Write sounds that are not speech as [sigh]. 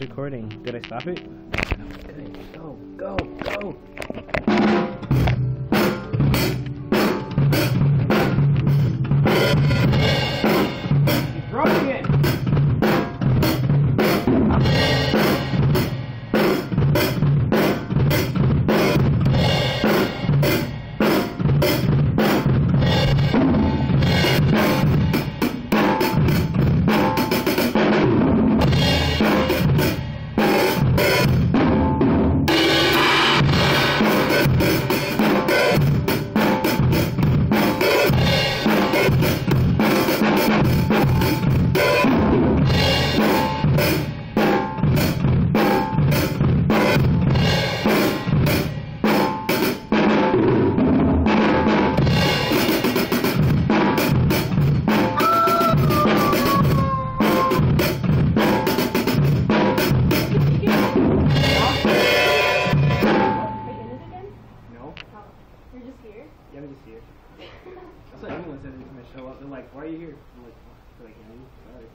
It's recording. Did I stop it? Go, go, go. He's running it. You're just here? yeah, I'm just here. [laughs] That's what everyone says every time I show up. They're like, "Why are you here?" I'm like, "Oh, "I feel like I need." Sorry.